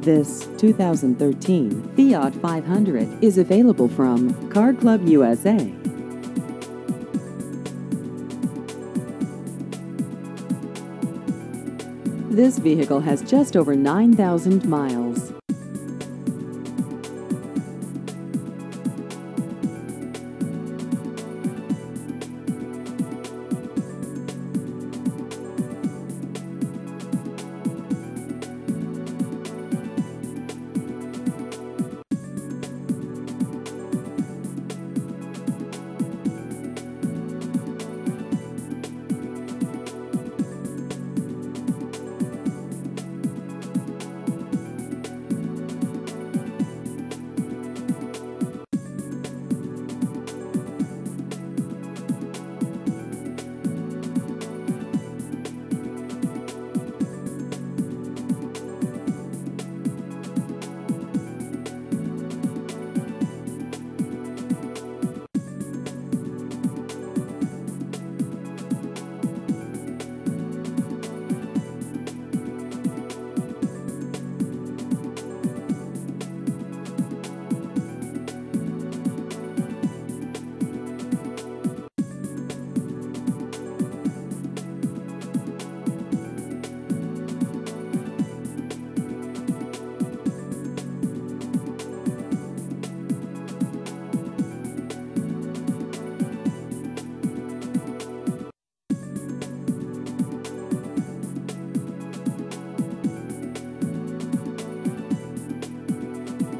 This 2013 Fiat 500 is available from Car Club USA. This vehicle has just over 9,000 miles.